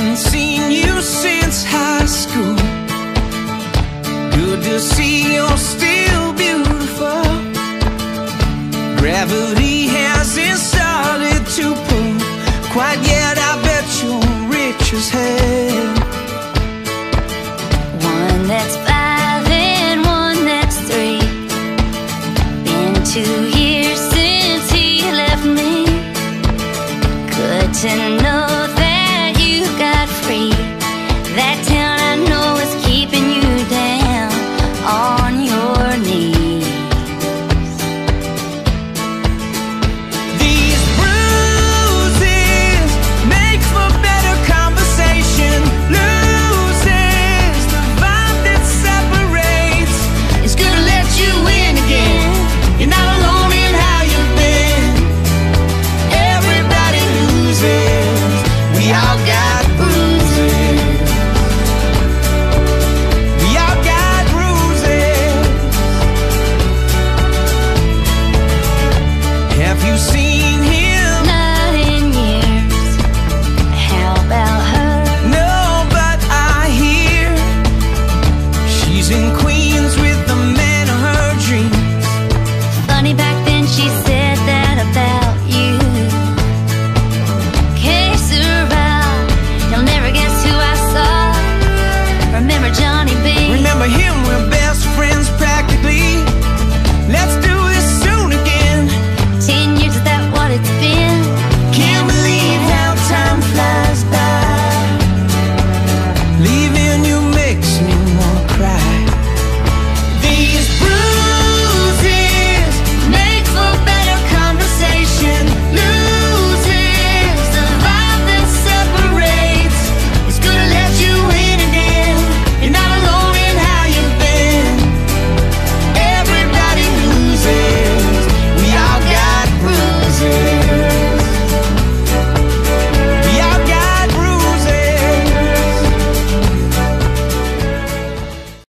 haven't seen you since high school. Good to see you're still beautiful. Gravity hasn't started to pull quite yet. I bet you're rich as hell. One that's five and one that's three. Been two years since he left me. Good to know. You seen?